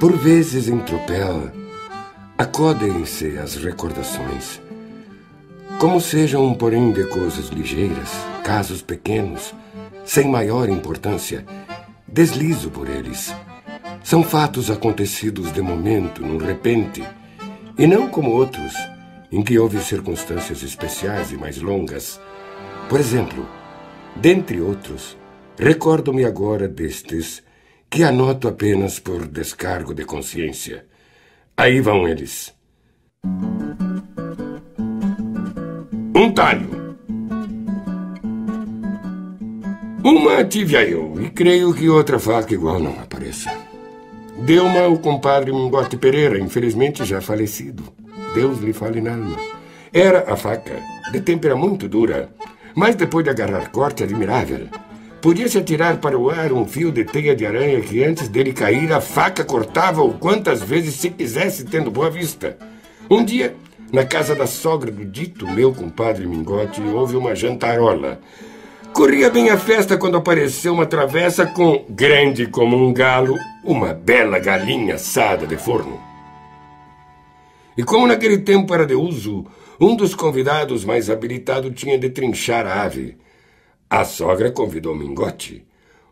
Por vezes em tropel, acodem-se as recordações, como sejam, porém, de coisas ligeiras, casos pequenos, sem maior importância, deslizo por eles. São fatos acontecidos de momento, num repente, e não como outros, em que houve circunstâncias especiais e mais longas. Por exemplo, dentre outros, recordo-me agora destes que anoto apenas por descargo de consciência. Aí vão eles. Um talho. Uma tive eu, e creio que outra faca igual não apareça. Deu-ma o compadre Mingote Pereira, infelizmente já falecido. Deus lhe fale na alma. Era a faca, de tempera muito dura, mas depois de agarrar corte admirável. Podia-se atirar para o ar um fio de teia de aranha que antes dele cair a faca cortava-o quantas vezes se quisesse, tendo boa vista. Um dia, na casa da sogra do dito meu compadre Mingote, houve uma jantarola. Corria bem a festa quando apareceu uma travessa com, grande como um galo, uma bela galinha assada de forno. E como naquele tempo era de uso, um dos convidados mais habilitado tinha de trinchar a ave. A sogra convidou Mingote.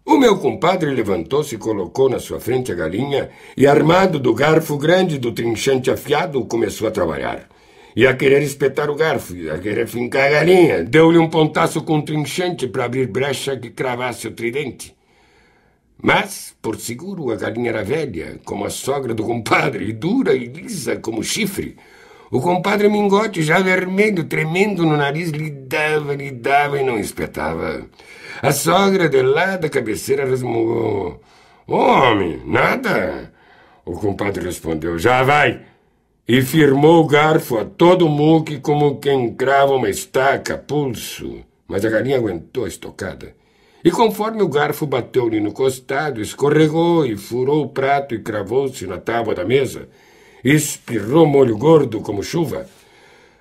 O meu compadre levantou-se e colocou na sua frente a galinha e, armado do garfo grande do trinchante afiado, começou a trabalhar. E a querer espetar o garfo, e a querer fincar a galinha, deu-lhe um pontaço com o trinchante para abrir brecha que cravasse o tridente. Mas, por seguro, a galinha era velha, como a sogra do compadre, e dura e lisa como chifre. O compadre Mingote, já vermelho, tremendo no nariz, lhe dava, lhe dava e não espetava. A sogra de lá da cabeceira resmungou. Homem, nada. O compadre respondeu, já vai. E firmou o garfo a todo muque como quem crava uma estaca pulso. Mas a galinha aguentou a estocada. E conforme o garfo bateu-lhe no costado, escorregou e furou o prato e cravou-se na tábua da mesa espirrou molho gordo como chuva.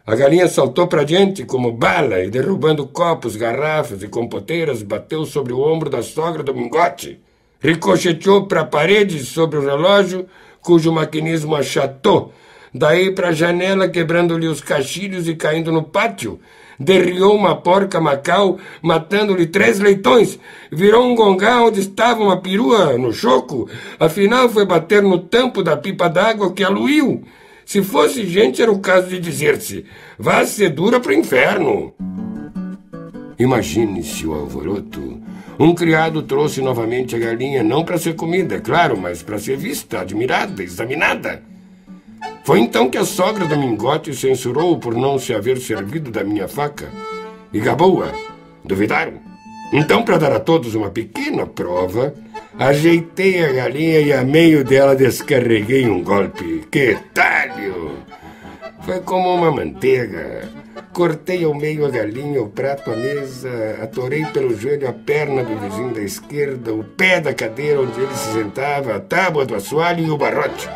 A galinha saltou para diante como bala e, derrubando copos, garrafas e compoteiras, bateu sobre o ombro da sogra do mingote. Ricocheteou para a parede sobre o relógio, cujo maquinismo achatou. Daí para a janela, quebrando-lhe os cachilhos e caindo no pátio derriou uma porca macau, matando-lhe três leitões, virou um gongá onde estava uma perua no choco, afinal foi bater no tampo da pipa d'água que aluiu. Se fosse gente, era o caso de dizer-se: vá ser dura pro inferno. Imagine-se o alvoroto. Um criado trouxe novamente a galinha, não para ser comida, é claro, mas para ser vista, admirada, examinada. Foi então que a sogra do Mingote censurou por não se haver servido da minha faca. E gabou-a. Duvidaram? Então, para dar a todos uma pequena prova, ajeitei a galinha e a meio dela descarreguei um golpe. Que talho! Foi como uma manteiga. Cortei ao meio a galinha, o prato, a mesa, atorei pelo joelho a perna do vizinho da esquerda, o pé da cadeira onde ele se sentava, a tábua do assoalho e o barrote.